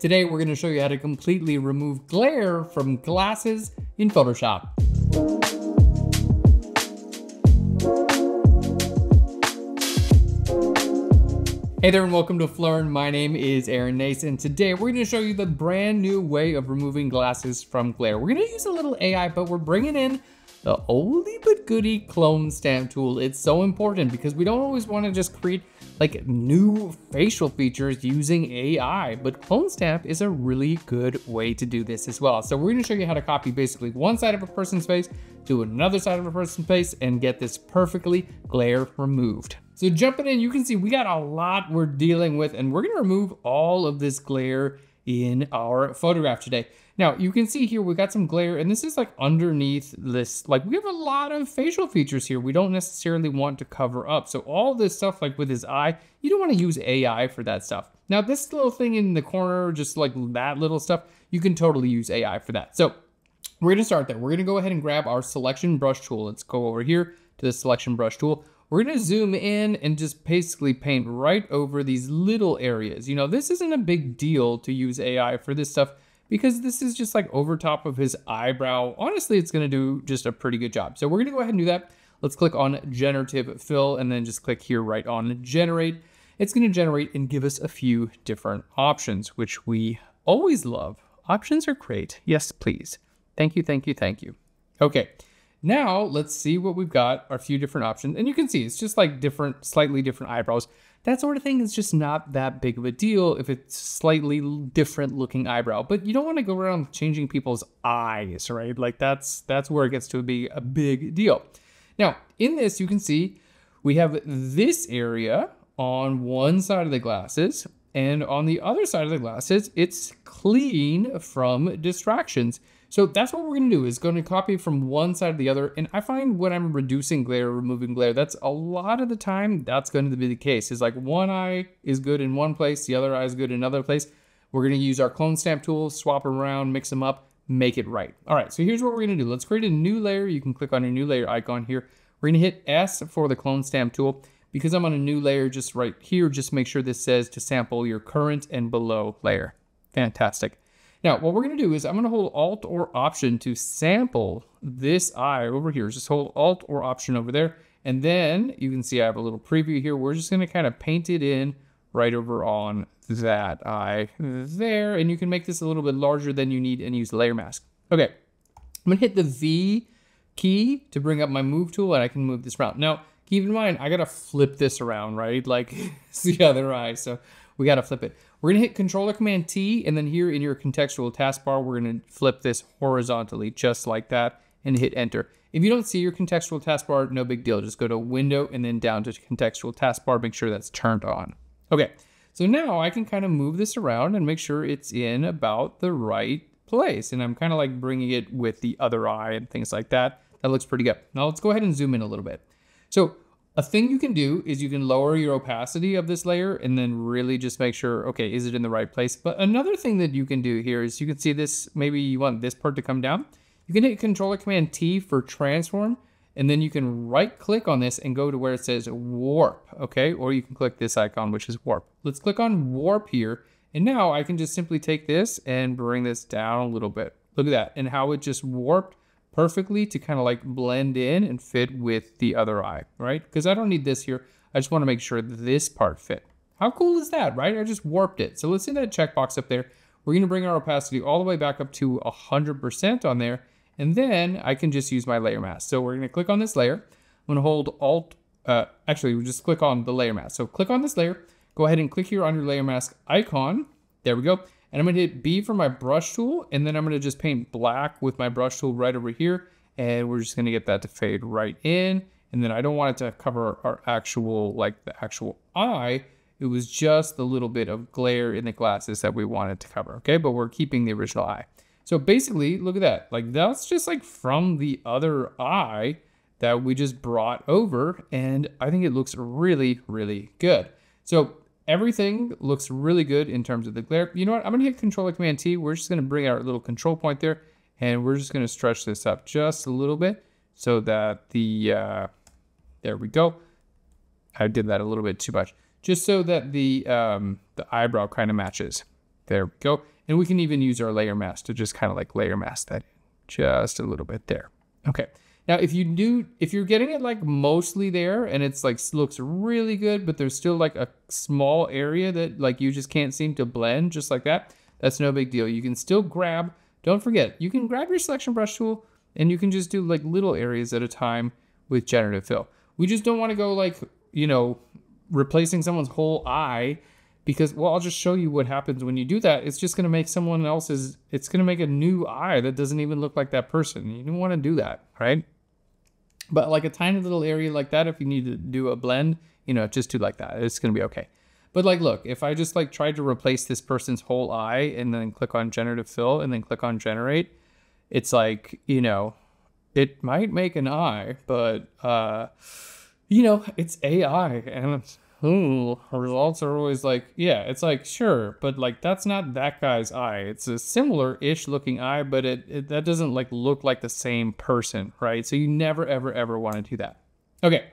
Today, we're gonna show you how to completely remove glare from glasses in Photoshop. Hey there and welcome to Phlearn. My name is Aaron Nace and today we're gonna show you the brand new way of removing glasses from glare. We're gonna use a little AI, but we're bringing in the oldie but goodie clone stamp tool. It's so important because we don't always wanna just create like new facial features using AI, but Clone Stamp is a really good way to do this as well. So we're gonna show you how to copy basically one side of a person's face to another side of a person's face and get this perfectly glare removed. So jumping in, you can see we got a lot we're dealing with and we're gonna remove all of this glare in our photograph today. Now you can see here we got some glare and this is like underneath this, like we have a lot of facial features here we don't necessarily want to cover up. So all this stuff like with his eye, you don't wanna use AI for that stuff. Now this little thing in the corner, just like that little stuff, you can totally use AI for that. So we're gonna start there. We're gonna go ahead and grab our selection brush tool. Let's go over here to the selection brush tool. We're gonna zoom in and just basically paint right over these little areas. You know, this isn't a big deal to use AI for this stuff because this is just like over top of his eyebrow. Honestly, it's gonna do just a pretty good job. So we're gonna go ahead and do that. Let's click on generative fill and then just click here right on generate. It's gonna generate and give us a few different options, which we always love. Options are great. Yes, please. Thank you, thank you, thank you. Okay, now let's see what we've got, a few different options. And you can see it's just like different, slightly different eyebrows that sort of thing is just not that big of a deal if it's slightly different looking eyebrow. But you don't want to go around changing people's eyes, right? Like that's that's where it gets to be a big deal. Now, in this, you can see we have this area on one side of the glasses, and on the other side of the glasses, it's clean from distractions. So that's what we're gonna do is going to copy from one side to the other. And I find when I'm reducing glare, removing glare, that's a lot of the time, that's going to be the case. Is like one eye is good in one place, the other eye is good in another place. We're gonna use our clone stamp tool, swap around, mix them up, make it right. All right, so here's what we're gonna do. Let's create a new layer. You can click on your new layer icon here. We're gonna hit S for the clone stamp tool. Because I'm on a new layer just right here, just make sure this says to sample your current and below layer. Fantastic. Now, what we're going to do is I'm going to hold Alt or Option to sample this eye over here. Just hold Alt or Option over there. And then you can see I have a little preview here. We're just going to kind of paint it in right over on that eye there. And you can make this a little bit larger than you need and use layer mask. Okay, I'm going to hit the V key to bring up my move tool and I can move this around. Now, keep in mind, I got to flip this around, right? Like it's the other eye. So we got to flip it. We're going to hit Controller Command T, and then here in your contextual taskbar, we're going to flip this horizontally, just like that, and hit Enter. If you don't see your contextual taskbar, no big deal. Just go to Window and then down to contextual taskbar. Make sure that's turned on. Okay, so now I can kind of move this around and make sure it's in about the right place. And I'm kind of like bringing it with the other eye and things like that. That looks pretty good. Now let's go ahead and zoom in a little bit. So a thing you can do is you can lower your opacity of this layer and then really just make sure, okay, is it in the right place? But another thing that you can do here is you can see this, maybe you want this part to come down. You can hit Controller Command T for transform, and then you can right click on this and go to where it says warp, okay? Or you can click this icon, which is warp. Let's click on warp here. And now I can just simply take this and bring this down a little bit. Look at that, and how it just warped perfectly to kind of like blend in and fit with the other eye, right? Because I don't need this here. I just want to make sure this part fit. How cool is that, right? I just warped it. So let's see that checkbox up there. We're going to bring our opacity all the way back up to 100% on there. And then I can just use my layer mask. So we're going to click on this layer. I'm going to hold Alt, uh, actually, we just click on the layer mask. So click on this layer. Go ahead and click here on your layer mask icon. There we go. And I'm gonna hit B for my brush tool, and then I'm gonna just paint black with my brush tool right over here. And we're just gonna get that to fade right in. And then I don't want it to cover our actual, like the actual eye. It was just the little bit of glare in the glasses that we wanted to cover, okay? But we're keeping the original eye. So basically, look at that. Like that's just like from the other eye that we just brought over. And I think it looks really, really good. So everything looks really good in terms of the glare. You know what? I'm going to hit Control Command T. We're just going to bring our little control point there, and we're just going to stretch this up just a little bit so that the, uh, there we go. I did that a little bit too much. Just so that the, um, the eyebrow kind of matches. There we go. And we can even use our layer mask to just kind of like layer mask that just a little bit there. Okay. Now, if you do, if you're getting it like mostly there and it's like looks really good, but there's still like a small area that like you just can't seem to blend just like that, that's no big deal. You can still grab, don't forget, you can grab your selection brush tool and you can just do like little areas at a time with generative fill. We just don't want to go like, you know, replacing someone's whole eye because well i'll just show you what happens when you do that it's just going to make someone else's it's going to make a new eye that doesn't even look like that person you don't want to do that right but like a tiny little area like that if you need to do a blend you know just do like that. It's going to be okay. But like look if i just like tried to replace this person's whole eye and then click on generative fill and then click on generate it's like you know it might make an eye but uh you know it's ai and ooh, results are always like, yeah, it's like, sure, but like that's not that guy's eye. It's a similar ish looking eye, but it, it, that doesn't like look like the same person, right? So you never, ever, ever want to do that. Okay.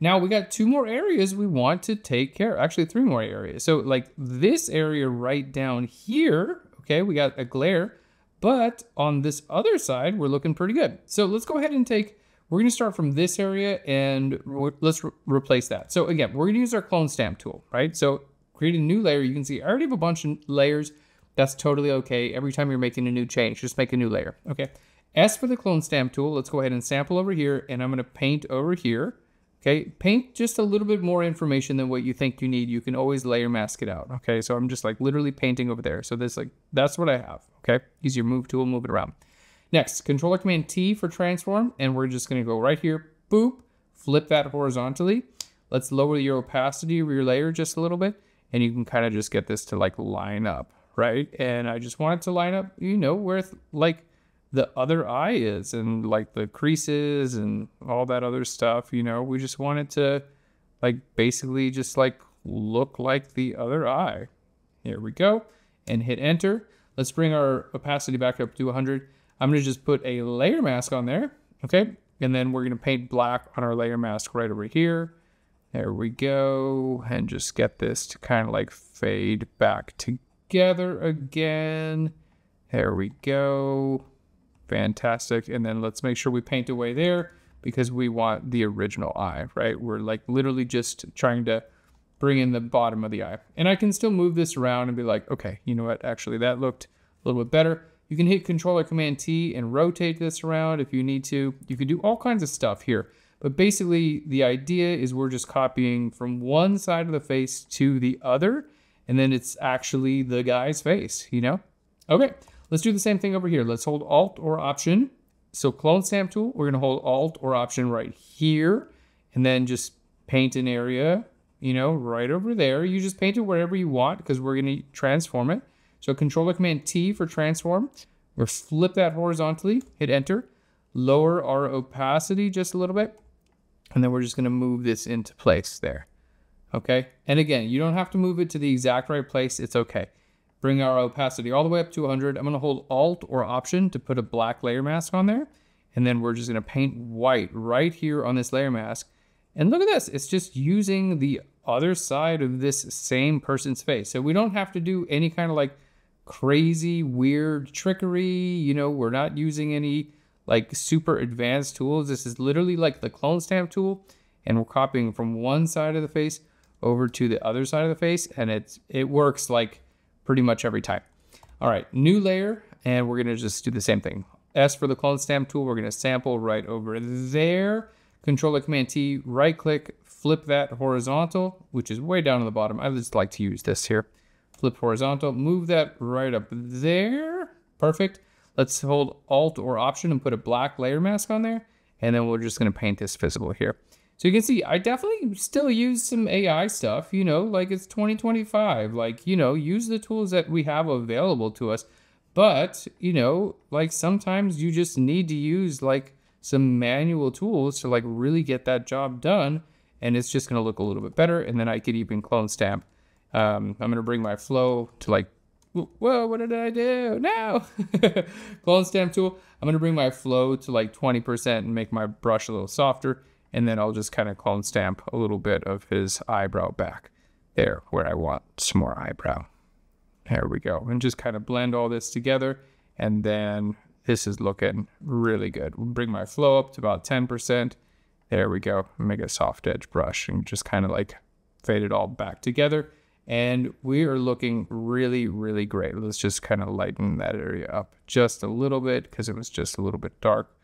Now we got two more areas we want to take care. Actually, three more areas. So like this area right down here, okay, we got a glare, but on this other side, we're looking pretty good. So let's go ahead and take we're going to start from this area and re let's re replace that. So again, we're going to use our clone stamp tool, right? So create a new layer. You can see I already have a bunch of layers. That's totally okay. Every time you're making a new change, just make a new layer, okay? S for the clone stamp tool, let's go ahead and sample over here and I'm going to paint over here. Okay, paint just a little bit more information than what you think you need. You can always layer mask it out. Okay, so I'm just like literally painting over there. So this like that's what I have. Okay, use your move tool, move it around. Next, controller command T for transform, and we're just gonna go right here, boop, flip that horizontally. Let's lower your opacity of your layer just a little bit, and you can kind of just get this to like line up, right? And I just want it to line up, you know, where like the other eye is and like the creases and all that other stuff, you know, we just want it to like basically just like look like the other eye. Here we go and hit enter. Let's bring our opacity back up to 100 I'm going to just put a layer mask on there. Okay. And then we're going to paint black on our layer mask right over here. There we go. And just get this to kind of like fade back together again. There we go. Fantastic. And then let's make sure we paint away there because we want the original eye, right? We're like literally just trying to bring in the bottom of the eye. And I can still move this around and be like, okay, you know what? Actually, that looked a little bit better. You can hit Controller Command T and rotate this around if you need to. You can do all kinds of stuff here. But basically, the idea is we're just copying from one side of the face to the other, and then it's actually the guy's face, you know? Okay, let's do the same thing over here. Let's hold Alt or Option. So clone stamp tool, we're gonna hold Alt or Option right here, and then just paint an area, you know, right over there. You just paint it wherever you want because we're gonna transform it. So controller command T for transform. We'll flip that horizontally, hit enter, lower our opacity just a little bit, and then we're just gonna move this into place there. Okay, and again, you don't have to move it to the exact right place, it's okay. Bring our opacity all the way up to 100. I'm gonna hold Alt or Option to put a black layer mask on there, and then we're just gonna paint white right here on this layer mask. And look at this, it's just using the other side of this same person's face. So we don't have to do any kind of like crazy, weird trickery. You know, we're not using any like super advanced tools. This is literally like the clone stamp tool, and we're copying from one side of the face over to the other side of the face, and it's it works like pretty much every time. All right, new layer, and we're gonna just do the same thing. S for the clone stamp tool, we're gonna sample right over there. Control Command T, right click, flip that horizontal, which is way down on the bottom. I just like to use this here flip horizontal, move that right up there. Perfect. Let's hold Alt or Option and put a black layer mask on there. And then we're just going to paint this visible here. So you can see, I definitely still use some AI stuff, you know, like it's 2025. Like, you know, use the tools that we have available to us. But, you know, like sometimes you just need to use like some manual tools to like really get that job done. And it's just going to look a little bit better. And then I could even clone stamp um, I'm going to bring my flow to like, whoa, what did I do? No. Clone stamp tool. I'm going to bring my flow to like 20% and make my brush a little softer. And then I'll just kind of clone stamp a little bit of his eyebrow back there where I want some more eyebrow. There we go. And just kind of blend all this together. And then this is looking really good. We'll bring my flow up to about 10%. There we go. Make a soft edge brush and just kind of like fade it all back together. And we are looking really, really great. Let's just kind of lighten that area up just a little bit because it was just a little bit dark.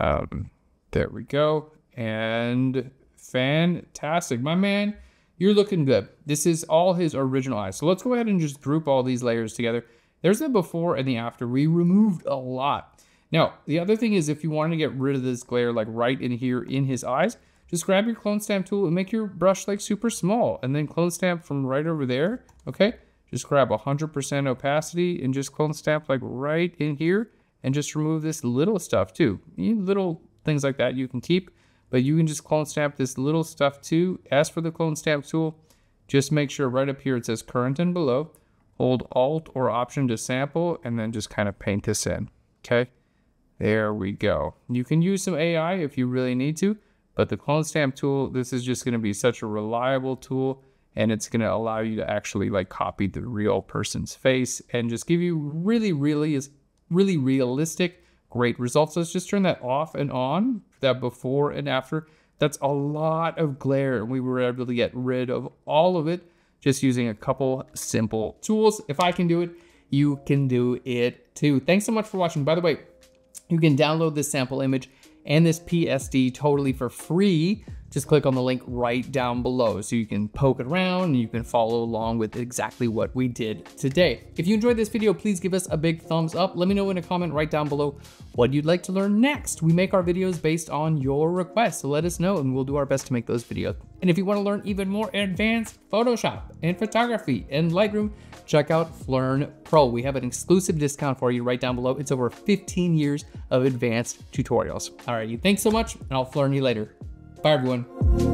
Um, there we go. And fantastic. My man, you're looking good. This is all his original eyes. So let's go ahead and just group all these layers together. There's the before and the after. We removed a lot. Now, the other thing is if you want to get rid of this glare like right in here in his eyes, just grab your clone stamp tool and make your brush like super small and then clone stamp from right over there, okay? Just grab 100% opacity and just clone stamp like right in here and just remove this little stuff too. Little things like that you can keep, but you can just clone stamp this little stuff too. As for the clone stamp tool, just make sure right up here it says current and below. Hold Alt or Option to sample and then just kind of paint this in, okay? There we go. You can use some AI if you really need to, but the clone stamp tool, this is just going to be such a reliable tool and it's going to allow you to actually like copy the real person's face and just give you really, really, is really realistic, great results. Let's just turn that off and on, that before and after. That's a lot of glare and we were able to get rid of all of it just using a couple simple tools. If I can do it, you can do it too. Thanks so much for watching. By the way, you can download this sample image and this PSD totally for free just click on the link right down below so you can poke around and you can follow along with exactly what we did today. If you enjoyed this video, please give us a big thumbs up. Let me know in a comment right down below what you'd like to learn next. We make our videos based on your requests, so let us know and we'll do our best to make those videos. And if you want to learn even more advanced Photoshop and photography and Lightroom, check out Phlearn Pro. We have an exclusive discount for you right down below. It's over 15 years of advanced tutorials. All right, you thanks so much, and I'll Phlearn you later. Bye, everyone.